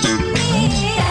Yeah.